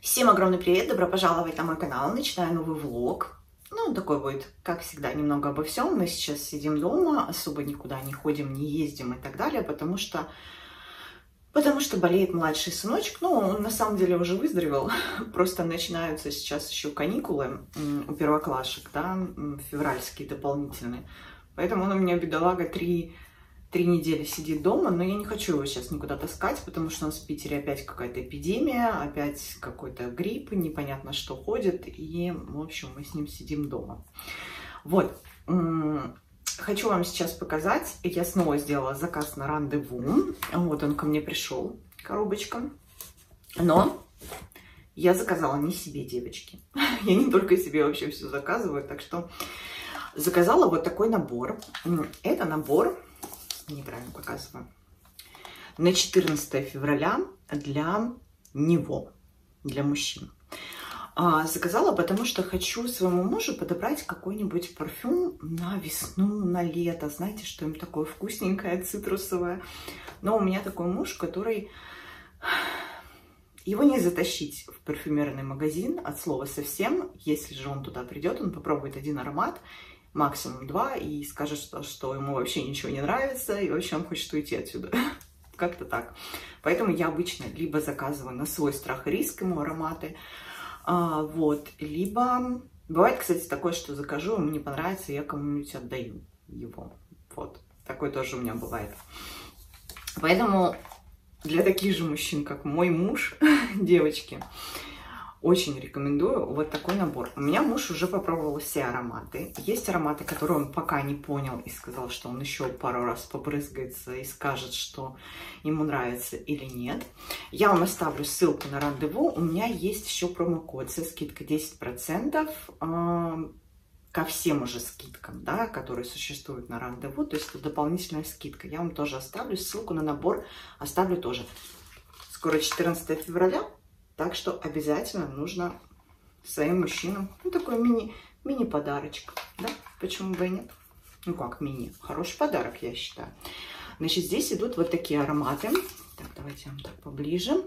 Всем огромный привет, добро пожаловать на мой канал, начинаю новый влог. Ну, такой будет, как всегда, немного обо всем. Мы сейчас сидим дома, особо никуда не ходим, не ездим и так далее, потому что Потому что болеет младший сыночек. Ну, он на самом деле уже выздоровел. Просто начинаются сейчас еще каникулы у первоклашек, да, февральские дополнительные. Поэтому он у меня, бедолага, три три недели сидит дома, но я не хочу его сейчас никуда таскать, потому что у нас в Питере опять какая-то эпидемия, опять какой-то грипп, непонятно что ходит, и, в общем, мы с ним сидим дома. Вот, хочу вам сейчас показать, я снова сделала заказ на рандеву, вот он ко мне пришел, коробочка, но я заказала не себе, девочки, я не только себе вообще все заказываю, так что заказала вот такой набор, это набор неправильно показываю, на 14 февраля для него, для мужчин. А, заказала, потому что хочу своему мужу подобрать какой-нибудь парфюм на весну, на лето. Знаете, что им такое вкусненькое, цитрусовое. Но у меня такой муж, который... Его не затащить в парфюмерный магазин от слова совсем. Если же он туда придет, он попробует один аромат максимум два, и скажет, что, что ему вообще ничего не нравится, и вообще он хочет уйти отсюда. Как-то так. Поэтому я обычно либо заказываю на свой страх и риск ему ароматы, а, вот, либо... Бывает, кстати, такое, что закажу, ему не понравится, я кому-нибудь отдаю его. Вот, такое тоже у меня бывает. Поэтому для таких же мужчин, как мой муж, девочки, очень рекомендую вот такой набор. У меня муж уже попробовал все ароматы. Есть ароматы, которые он пока не понял и сказал, что он еще пару раз побрызгается и скажет, что ему нравится или нет. Я вам оставлю ссылку на рандеву. У меня есть еще промокод со скидкой 10% э, ко всем уже скидкам, да, которые существуют на рандеву. То есть это дополнительная скидка. Я вам тоже оставлю ссылку на набор. Оставлю тоже. Скоро 14 февраля. Так что обязательно нужно своим мужчинам, ну, такой мини, мини-подарочек, да, почему бы и нет? Ну, как мини, хороший подарок, я считаю. Значит, здесь идут вот такие ароматы. Так, давайте я вам так поближе.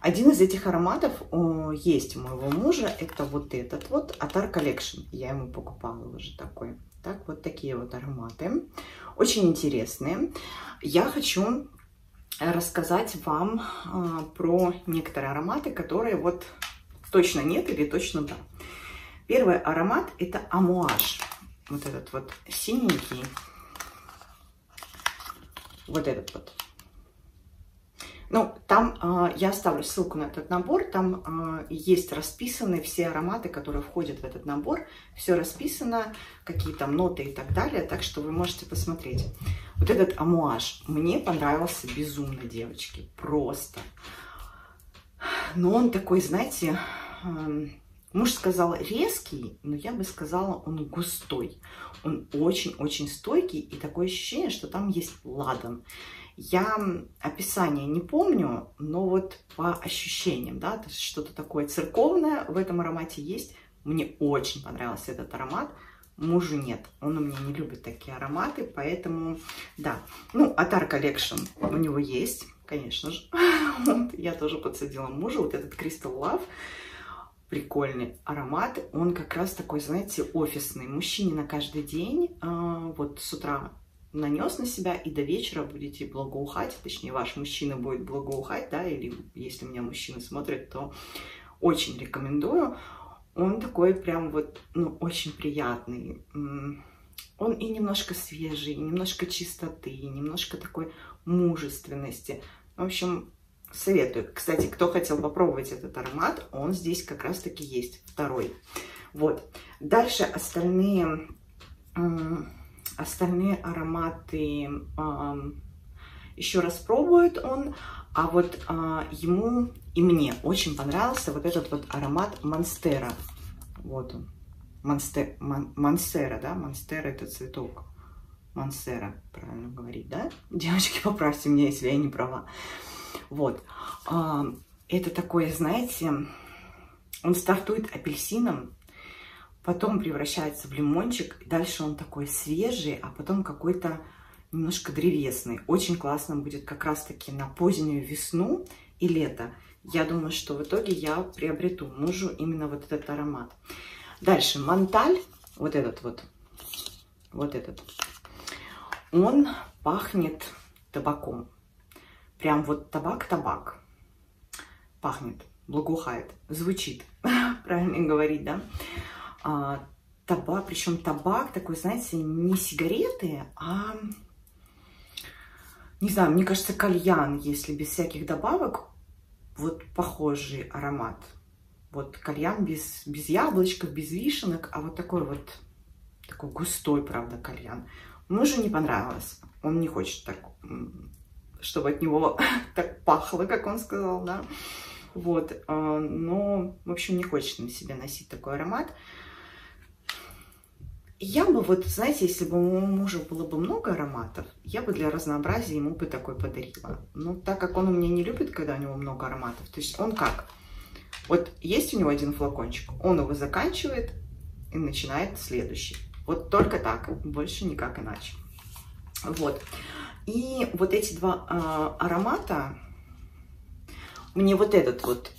Один из этих ароматов о, есть у моего мужа. Это вот этот вот Atar Collection. Я ему покупала уже такой. Так, вот такие вот ароматы. Очень интересные. Я хочу рассказать вам э, про некоторые ароматы, которые вот точно нет или точно да. Первый аромат это амуаж. Вот этот вот синенький. Вот этот вот. Ну, там э, я оставлю ссылку на этот набор. Там э, есть расписаны все ароматы, которые входят в этот набор. Все расписано, какие там ноты и так далее. Так что вы можете посмотреть. Вот этот амуаж мне понравился безумно, девочки. Просто. Но он такой, знаете, э, муж сказал резкий, но я бы сказала, он густой. Он очень-очень стойкий. И такое ощущение, что там есть ладан. Я описание не помню, но вот по ощущениям, да, что-то такое церковное в этом аромате есть. Мне очень понравился этот аромат. Мужу нет, он у меня не любит такие ароматы, поэтому, да. Ну, Atar Collection у него есть, конечно же. Вот, я тоже подсадила мужу вот этот Crystal Love. Прикольный аромат. Он как раз такой, знаете, офисный. Мужчине на каждый день. А, вот с утра нанес на себя, и до вечера будете благоухать, точнее, ваш мужчина будет благоухать, да, или если меня мужчина смотрит, то очень рекомендую. Он такой прям вот, ну, очень приятный. Он и немножко свежий, и немножко чистоты, и немножко такой мужественности. В общем, советую. Кстати, кто хотел попробовать этот аромат, он здесь как раз-таки есть, второй. Вот. Дальше остальные Остальные ароматы еще раз пробует он. А вот э, ему и мне очень понравился вот этот вот аромат Монстера. Вот он. Монстер, мон, Монсера, да? Монстера это цветок. Монсера, правильно говорить, да? Девочки, поправьте меня, если я не права. Вот. Э, это такое, знаете, он стартует апельсином, потом превращается в лимончик, и дальше он такой свежий, а потом какой-то немножко древесный. Очень классно будет как раз-таки на позднюю весну и лето. Я думаю, что в итоге я приобрету мужу именно вот этот аромат. Дальше, Монталь, вот этот вот, вот этот, он пахнет табаком. Прям вот табак-табак пахнет, благоухает, звучит, правильно говорить, да? А, табак, причем табак такой, знаете, не сигареты, а, не знаю, мне кажется, кальян, если без всяких добавок, вот похожий аромат. Вот кальян без, без яблочков, без вишенок, а вот такой вот, такой густой, правда, кальян. Мужу не понравилось. Он не хочет так, чтобы от него так пахло, как он сказал, да. Вот, а, но, в общем, не хочет на себе носить такой аромат. Я бы вот, знаете, если бы у мужа было бы много ароматов, я бы для разнообразия ему бы такой подарила. Но так как он у меня не любит, когда у него много ароматов, то есть он как? Вот есть у него один флакончик, он его заканчивает и начинает следующий. Вот только так, больше никак иначе. Вот. И вот эти два э, аромата, мне вот этот вот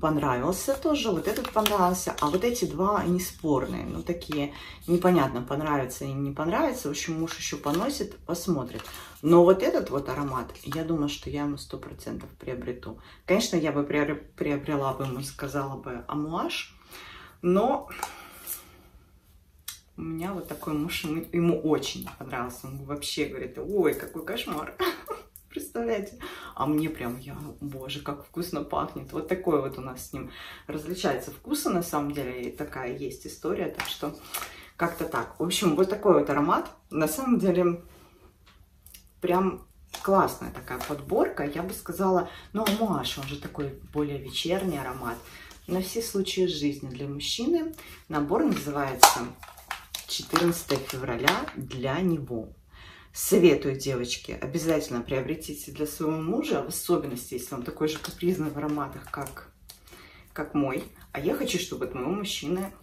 понравился тоже, вот этот понравился, а вот эти два, они спорные, ну такие, непонятно, понравится им, не понравится, в общем, муж еще поносит, посмотрит. Но вот этот вот аромат, я думаю, что я ему сто процентов приобрету. Конечно, я бы приобрела бы ему, сказала бы, амуаж, но у меня вот такой муж, ему очень понравился, он вообще говорит, ой, какой кошмар. Представляете? А мне прям, я, боже, как вкусно пахнет. Вот такой вот у нас с ним различается вкусы, на самом деле, и такая есть история, так что как-то так. В общем, вот такой вот аромат, на самом деле, прям классная такая подборка, я бы сказала, ну, Маш, он же такой более вечерний аромат. На все случаи жизни для мужчины набор называется 14 февраля для него. Советую, девочки, обязательно приобретите для своего мужа, в особенности, если он такой же капризный в ароматах, как, как мой. А я хочу, чтобы от моего мужчины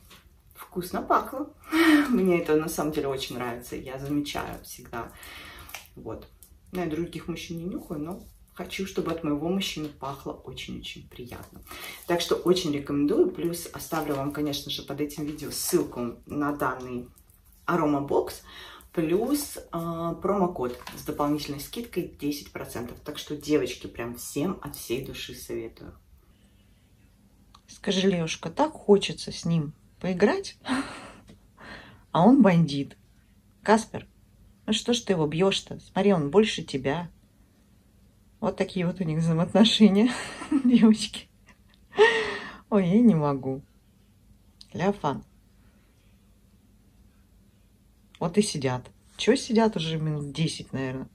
вкусно пахло. Мне это на самом деле очень нравится, я замечаю всегда. Вот. Ну, я других мужчин не нюхаю, но хочу, чтобы от моего мужчины пахло очень-очень приятно. Так что очень рекомендую. Плюс оставлю вам, конечно же, под этим видео ссылку на данный аромабокс плюс э, промокод с дополнительной скидкой 10%. Так что, девочки, прям всем от всей души советую. Скажи, Лешка, так хочется с ним поиграть, а он бандит. Каспер, ну что ж ты его бьешь-то? Смотри, он больше тебя. Вот такие вот у них взаимоотношения, девочки. Ой, я не могу. Ляфан. Вот и сидят. Чего сидят уже минут 10, наверное.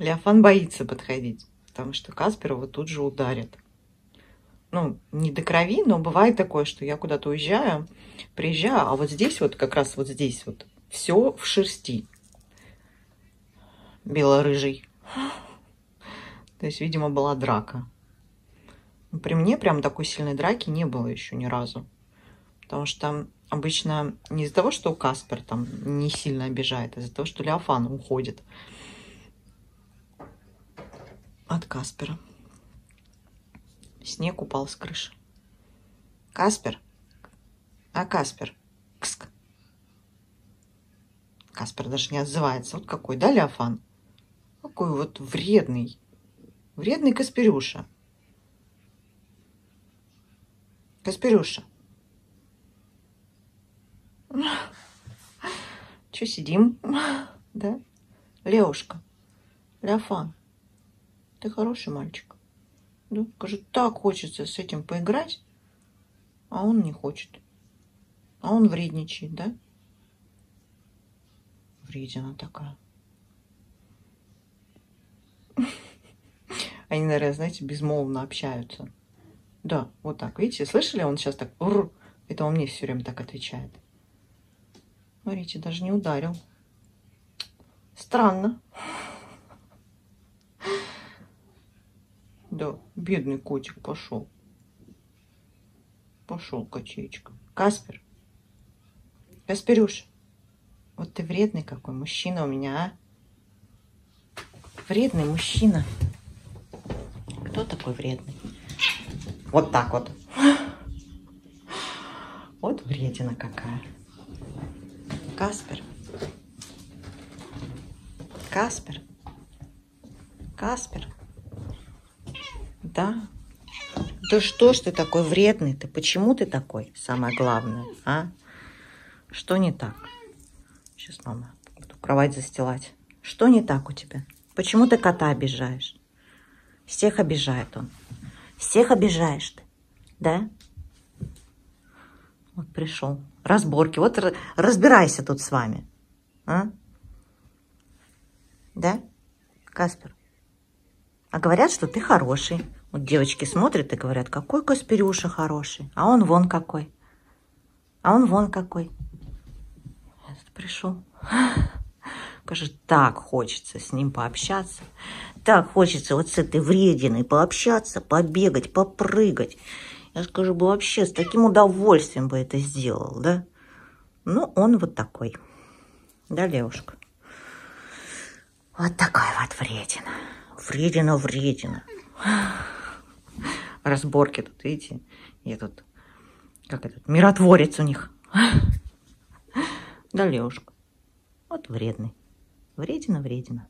Леофан боится подходить, потому что Каспер его тут же ударит. Ну, не до крови, но бывает такое, что я куда-то уезжаю, приезжаю, а вот здесь вот, как раз вот здесь вот, все в шерсти. Бело-рыжий. То есть, видимо, была драка. При мне прям такой сильной драки не было еще ни разу. Потому что обычно не из-за того, что Каспер там не сильно обижает, а из-за того, что Леофан уходит от Каспера. Снег упал с крыши. Каспер? А Каспер? Кск. Каспер даже не отзывается. Вот какой, да, Леофан? Какой вот вредный. Вредный Касперюша. Касперюша. Че сидим? Да? Леушка, Леофан, ты хороший мальчик. Да? Скажи, так хочется с этим поиграть, а он не хочет. А он вредничает, да? Вредина такая. Они, наверное, знаете, безмолвно общаются. Да, вот так. Видите, слышали? Он сейчас так... Это он мне все время так отвечает. Смотрите, даже не ударил. Странно. Да, бедный котик пошел. Пошел кочеечка. Каспер. Касперюш. Вот ты вредный какой мужчина у меня, а. Вредный мужчина. Кто такой вредный? Вот так вот. Вот вредина какая. Каспер. Каспер. Каспер. Да. Да что ж ты такой вредный? Ты почему ты такой? Самое главное, а? Что не так? Сейчас, мама, буду кровать застилать. Что не так у тебя? Почему ты кота обижаешь? Всех обижает он. Всех обижаешь ты, да? Вот пришел. Разборки. Вот разбирайся тут с вами. А? Да, Каспер? А говорят, что ты хороший. Вот девочки смотрят и говорят, какой Касперюша хороший. А он вон какой. А он вон какой. Этот пришел. Кажется, так хочется с ним пообщаться. Так хочется вот с этой врединой пообщаться, побегать, попрыгать. Я скажу бы вообще с таким удовольствием бы это сделал, да? Ну, он вот такой. Да, девушка? Вот такой вот вредина. Вредина, вредина. Разборки тут, видите? Я тут, как этот, миротворец у них. Да, Левушка. Вот вредный. Вредина, вредина.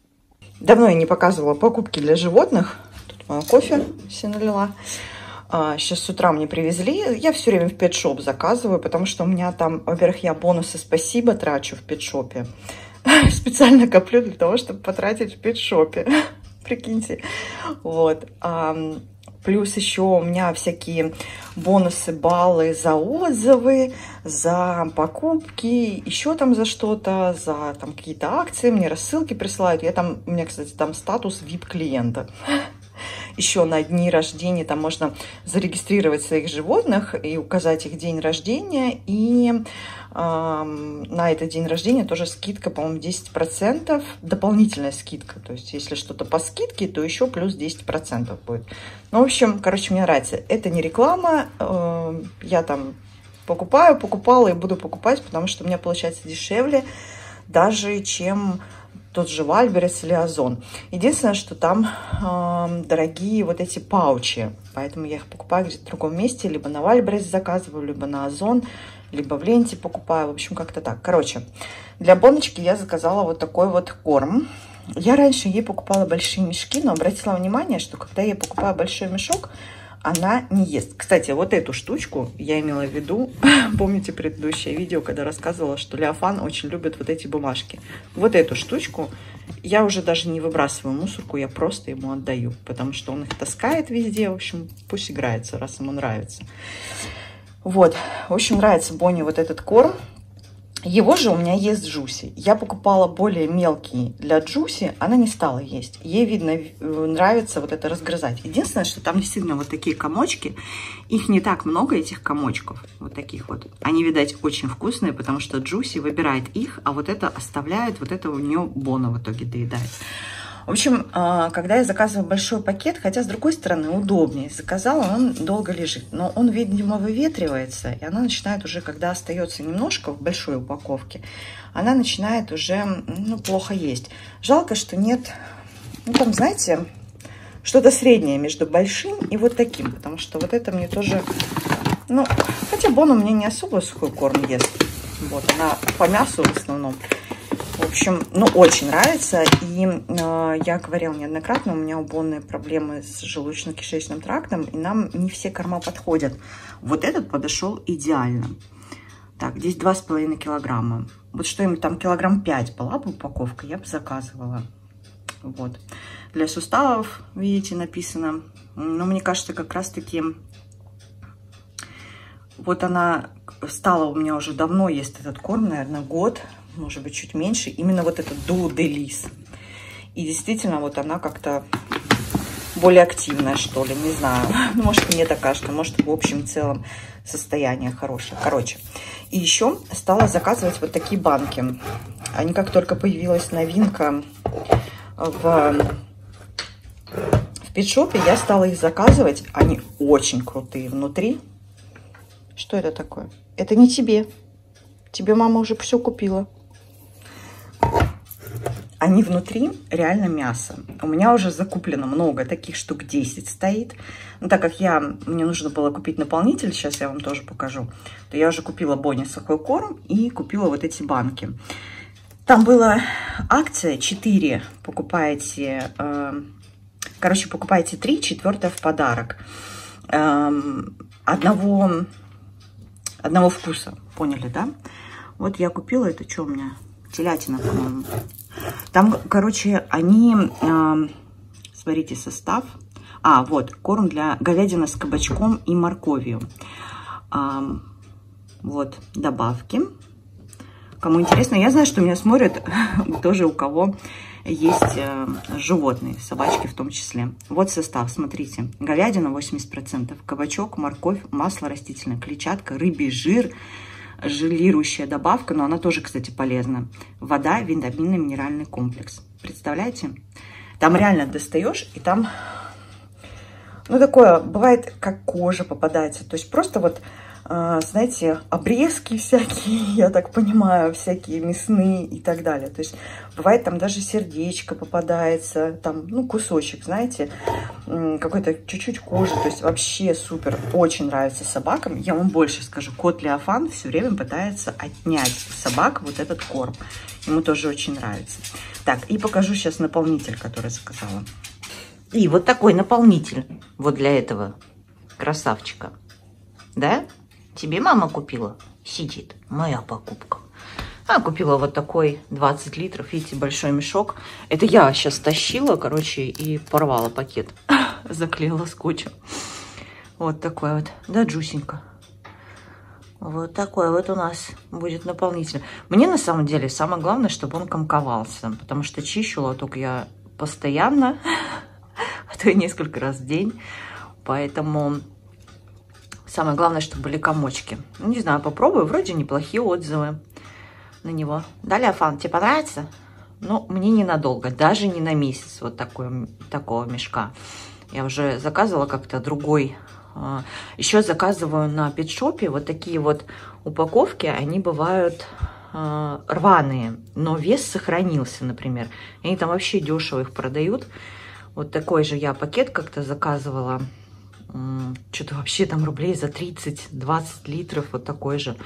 Давно я не показывала покупки для животных. Тут мое кофе все налила. А, сейчас с утра мне привезли. Я все время в петшоп заказываю, потому что у меня там, во-первых, я бонусы спасибо трачу в петшопе. Специально коплю для того, чтобы потратить в петшопе. Прикиньте. Вот. Плюс еще у меня всякие бонусы, баллы за отзывы, за покупки, еще там за что-то, за там какие-то акции, мне рассылки присылают. Я там, у меня, кстати, там статус VIP-клиента. Еще на дни рождения там можно зарегистрировать своих животных и указать их день рождения. И на этот день рождения тоже скидка, по-моему, 10%, дополнительная скидка. То есть, если что-то по скидке, то еще плюс 10% будет. Ну, в общем, короче, мне нравится. Это не реклама, э, я там покупаю, покупала и буду покупать, потому что у меня получается дешевле даже, чем тот же Вальберес или Озон. Единственное, что там э, дорогие вот эти паучи, поэтому я их покупаю где-то в другом месте, либо на Вальберес заказываю, либо на Озон, либо в ленте покупаю, в общем, как-то так. Короче, для Боночки я заказала вот такой вот корм. Я раньше ей покупала большие мешки, но обратила внимание, что когда я покупаю большой мешок, она не ест. Кстати, вот эту штучку я имела в виду, помните предыдущее видео, когда рассказывала, что Леофан очень любит вот эти бумажки. Вот эту штучку я уже даже не выбрасываю мусорку, я просто ему отдаю, потому что он их таскает везде, в общем, пусть играется, раз ему нравится. Вот, общем, нравится Бонни вот этот корм. Его же у меня есть Джуси. Я покупала более мелкий для Джуси, она не стала есть. Ей, видно, нравится вот это разгрызать. Единственное, что там действительно вот такие комочки. Их не так много, этих комочков. Вот таких вот. Они, видать, очень вкусные, потому что Джуси выбирает их, а вот это оставляет, вот это у нее Бона в итоге доедает. В общем, а, когда я заказываю большой пакет, хотя с другой стороны удобнее, заказала, он долго лежит, но он, видимо, выветривается, и она начинает уже, когда остается немножко в большой упаковке, она начинает уже, ну, плохо есть. Жалко, что нет, ну, там, знаете, что-то среднее между большим и вот таким, потому что вот это мне тоже, ну, хотя Бон у меня не особо сухой корм ест, вот, она по мясу в основном, в общем, ну, очень нравится. И э, я говорила неоднократно, у меня убонные проблемы с желудочно-кишечным трактом, и нам не все корма подходят. Вот этот подошел идеально. Так, здесь 2,5 килограмма. Вот что-нибудь там килограмм 5 была бы упаковка, я бы заказывала. Вот. Для суставов, видите, написано. Но мне кажется, как раз-таки вот она стала у меня уже давно, есть этот корм, наверное, год может быть, чуть меньше, именно вот этот Delis. И действительно, вот она как-то более активная, что ли, не знаю. Может, мне так кажется, может, в общем целом состояние хорошее. Короче, и еще стала заказывать вот такие банки. Они как только появилась новинка в, в петшопе, я стала их заказывать. Они очень крутые внутри. Что это такое? Это не тебе. Тебе мама уже все купила. Они внутри реально мясо. У меня уже закуплено много, таких штук 10 стоит. Но так как я, мне нужно было купить наполнитель, сейчас я вам тоже покажу, то я уже купила Бонни сухой корм и купила вот эти банки. Там была акция 4, покупаете, э, короче, покупаете 3, четвертое в подарок. Э, одного, одного вкуса, поняли, да? Вот я купила, это что у меня? Телятина, по-моему. Там, короче, они, э, смотрите, состав. А, вот, корм для говядины с кабачком и морковью. Э, вот, добавки. Кому интересно, я знаю, что меня смотрят тоже у кого есть э, животные, собачки в том числе. Вот состав, смотрите. Говядина 80%, кабачок, морковь, масло растительное, клетчатка, рыбий жир, желирующая добавка, но она тоже, кстати, полезна. Вода, витаминный минеральный комплекс. Представляете? Там реально достаешь, и там, ну, такое, бывает, как кожа попадается. То есть просто вот знаете, обрезки всякие, я так понимаю, всякие мясные и так далее. То есть бывает там даже сердечко попадается, там, ну, кусочек, знаете, какой-то чуть-чуть кожи. То есть вообще супер, очень нравится собакам. Я вам больше скажу, кот Леофан все время пытается отнять собак вот этот корм. Ему тоже очень нравится. Так, и покажу сейчас наполнитель, который заказала. И вот такой наполнитель вот для этого красавчика. Да? Тебе мама купила? Сидит. Моя покупка. А, купила вот такой 20 литров, видите, большой мешок. Это я сейчас тащила, короче, и порвала пакет. Заклеила скотчем. Вот такой вот, да, Джусенька? Вот такой вот у нас будет наполнитель. Мне на самом деле самое главное, чтобы он комковался, потому что чищу лоток я постоянно, а то и несколько раз в день. Поэтому Самое главное, чтобы были комочки. Ну, не знаю, попробую. Вроде неплохие отзывы на него. Далее, Афан, тебе понравится? Ну, мне ненадолго, даже не на месяц вот такой, такого мешка. Я уже заказывала как-то другой. А, Еще заказываю на петшопе вот такие вот упаковки. Они бывают а, рваные, но вес сохранился, например. Они там вообще дешево их продают. Вот такой же я пакет как-то заказывала что-то вообще там рублей за 30-20 литров, вот такой же.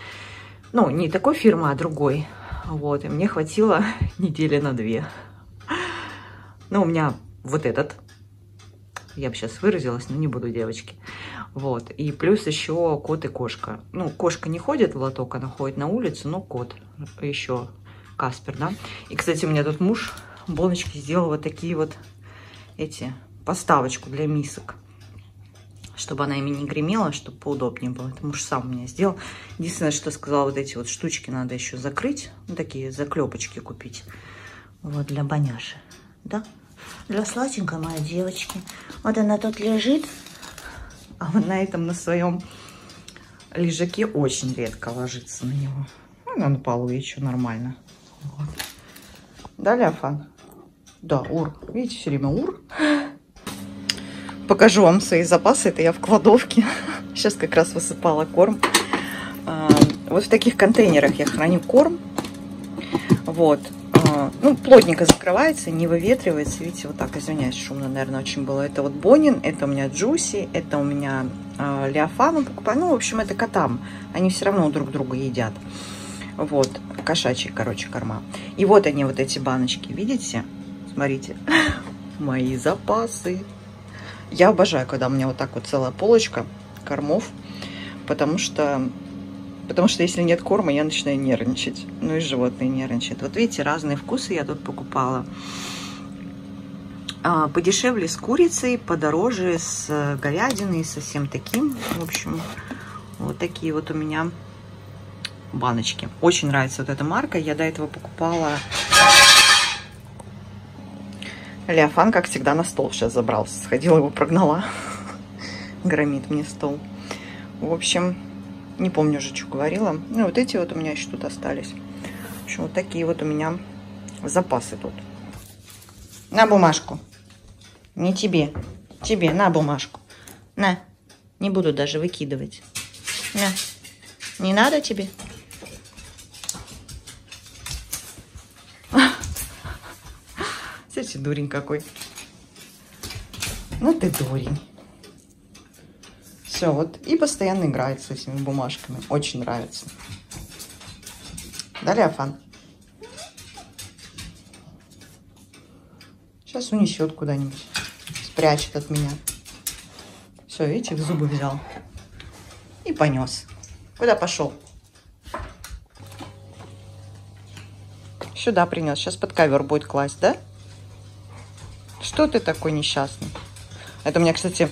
Ну, не такой фирмы, а другой. Вот, и мне хватило недели на две. Ну, у меня вот этот. Я бы сейчас выразилась, но не буду, девочки. Вот, и плюс еще кот и кошка. Ну, кошка не ходит в лоток, она ходит на улицу, но кот еще Каспер, да. И, кстати, у меня тут муж Боночки сделал вот такие вот эти, поставочку для мисок чтобы она ими не гремела, чтобы поудобнее было. Это муж сам меня сделал. Единственное, что сказала, вот эти вот штучки надо еще закрыть. Ну, такие заклепочки купить. Вот для баняши. Да? Для сладенькой моей девочки. Вот она тут лежит. А вот на этом, на своем лежаке очень редко ложится на него. Она на полу еще нормально. Вот. Да, Ляфан? Да, ур. Видите, все время ур. Покажу вам свои запасы. Это я в кладовке. Сейчас как раз высыпала корм. А, вот в таких контейнерах я храню корм. Вот. А, ну, плотненько закрывается, не выветривается. Видите, вот так, извиняюсь, шумно, наверное, очень было. Это вот Бонин, это у меня Джуси, это у меня э, Леофану покупаю. Ну, в общем, это котам. Они все равно друг друга едят. Вот, кошачьи, короче, корма. И вот они, вот эти баночки, видите? Смотрите, мои запасы. Я обожаю, когда у меня вот так вот целая полочка кормов, потому что, потому что если нет корма, я начинаю нервничать. Ну и животные нервничают. Вот видите, разные вкусы я тут покупала. А, подешевле с курицей, подороже с говядиной, со всем таким. В общем, вот такие вот у меня баночки. Очень нравится вот эта марка. Я до этого покупала Леофан, как всегда, на стол сейчас забрался. Сходила его прогнала. Громит мне стол. В общем, не помню уже, что говорила. Ну, вот эти вот у меня еще тут остались. В общем, вот такие вот у меня запасы тут. На бумажку. Не тебе. Тебе, на бумажку. На. Не буду даже выкидывать. На. Не надо тебе? Смотрите, дурень какой. Ну ты дурень. Все, вот. И постоянно играет с этими бумажками. Очень нравится. Да, Леофан? Сейчас унесет куда-нибудь. Спрячет от меня. Все, видите, в зубы взял. И понес. Куда пошел? Сюда принес. Сейчас под ковер будет класть, да? Что ты такой несчастный? Это у меня, кстати,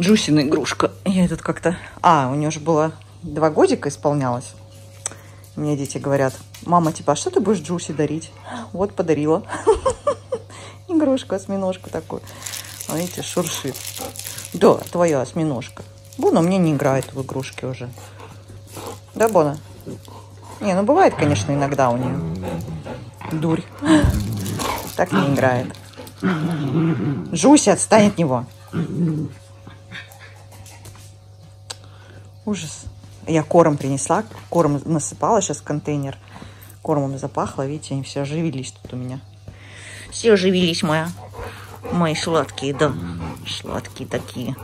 Джусина игрушка. Я этот как-то... А, у нее же было два годика исполнялось. Мне дети говорят, мама, типа, а что ты будешь Джуси дарить? Вот, подарила. Игрушку, осьминожку такую. Видите, шуршит. Да, твоя осьминожка. Бона мне не играет в игрушки уже. Да, Бона? Не, ну бывает, конечно, иногда у нее. Дурь. Так не играет. Жуся, отстань от него. Ужас. Я корм принесла, корм насыпала сейчас в контейнер. Кормом запахло, видите, они все оживились тут у меня. Все оживились моя. Мои сладкие, да. Сладкие такие.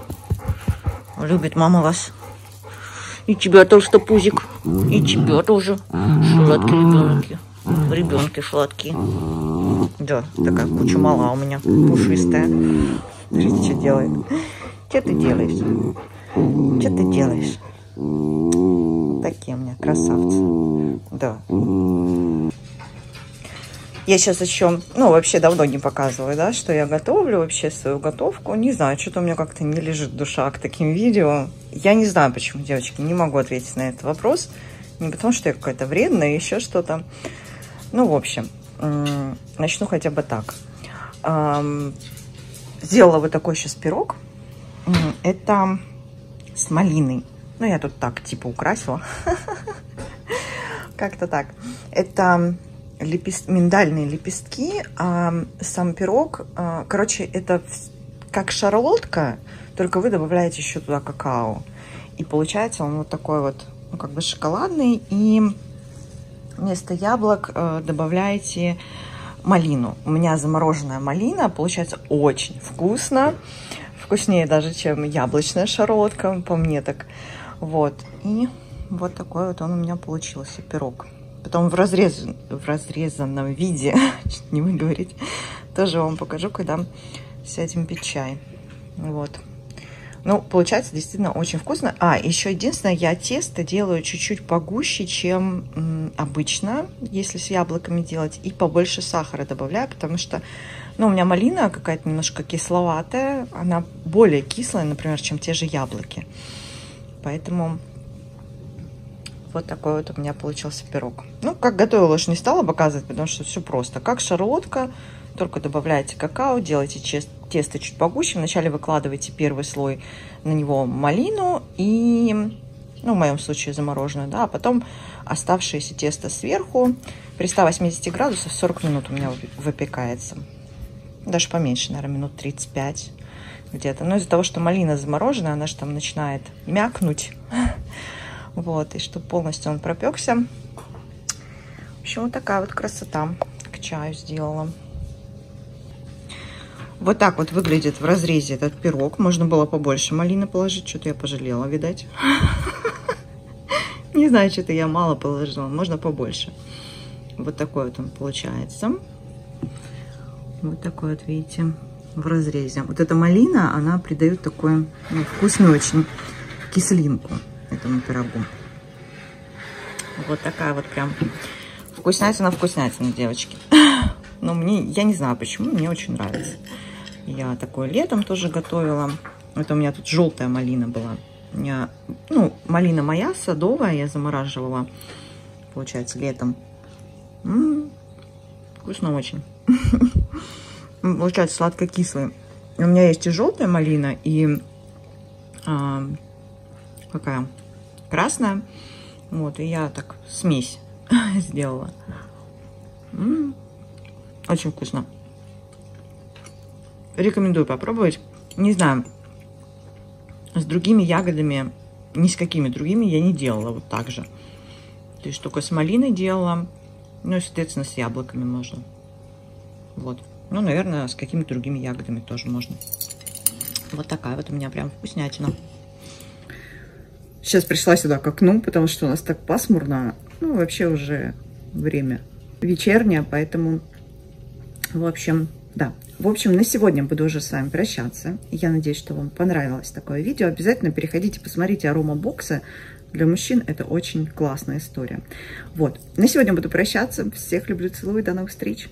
Любит мама вас. И тебя толстопузик. И тебя тоже. Сладкие ребенки. Ребенки сладкие. Да, такая куча мала у меня. Пушистая. Смотрите, что делает. Что ты делаешь? Что ты делаешь? Такие у меня красавцы. Да. Я сейчас еще, ну, вообще давно не показываю, да, что я готовлю, вообще свою готовку. Не знаю, что-то у меня как-то не лежит душа к таким видео. Я не знаю, почему, девочки, не могу ответить на этот вопрос. Не потому, что я какая-то вредная, еще что-то. Ну, в общем, начну хотя бы так. Сделала вот такой сейчас пирог. Это с малиной. Ну, я тут так, типа, украсила. Как-то так. Это лепест... миндальные лепестки, а сам пирог, а, короче, это как шарлотка, только вы добавляете еще туда какао. И получается он вот такой вот, ну, как бы шоколадный. И вместо яблок э, добавляете малину. У меня замороженная малина, получается очень вкусно. Вкуснее даже, чем яблочная шарлотка, по мне так. Вот. И вот такой вот он у меня получился пирог. Потом в, разрез, в разрезанном виде, не выговорить, тоже вам покажу, когда сядем пить чай. Вот. Ну, получается действительно очень вкусно. А, еще единственное, я тесто делаю чуть-чуть погуще, чем обычно, если с яблоками делать. И побольше сахара добавляю, потому что, ну, у меня малина какая-то немножко кисловатая. Она более кислая, например, чем те же яблоки. Поэтому вот такой вот у меня получился пирог. Ну, как готовила, уж не стала показывать, потому что все просто. Как шарлотка, только добавляете какао, делаете тесто чуть погуще. Вначале выкладываете первый слой на него малину и, ну, в моем случае замороженную, да, а потом оставшееся тесто сверху. При 180 градусах 40 минут у меня выпекается. Даже поменьше, наверное, минут 35 где-то. Но из-за того, что малина замороженная, она же там начинает мякнуть. Вот, и чтобы полностью он пропекся. В общем, вот такая вот красота к чаю сделала. Вот так вот выглядит в разрезе этот пирог. Можно было побольше малины положить. Что-то я пожалела, видать. Не знаю, что-то я мало положила. Можно побольше. Вот такой вот он получается. Вот такой вот, видите, в разрезе. Вот эта малина, она придает такую ну, вкусную очень кислинку этому пирогу. Вот такая вот прям вкуснятина, вкуснятина, девочки. Но мне, я не знаю почему, мне очень нравится. Я такое летом тоже готовила. Это у меня тут желтая малина была. У меня, ну, малина моя, садовая, я замораживала, получается, летом. М -м -м, вкусно очень. Получается, сладко-кислый. У меня есть и желтая малина, и а, какая? Красная. Вот, и я так смесь сделала. М -м -м, очень вкусно. Рекомендую попробовать. Не знаю, с другими ягодами, ни с какими другими я не делала вот так же. То есть только с малиной делала, ну и, соответственно, с яблоками можно. Вот. Ну, наверное, с какими-то другими ягодами тоже можно. Вот такая вот у меня прям вкуснятина. Сейчас пришла сюда к окну, потому что у нас так пасмурно. Ну, вообще уже время вечернее, поэтому, в общем, да. В общем, на сегодня буду уже с вами прощаться. Я надеюсь, что вам понравилось такое видео. Обязательно переходите, посмотрите арома бокса. Для мужчин это очень классная история. Вот. На сегодня буду прощаться. Всех люблю, целую. До новых встреч.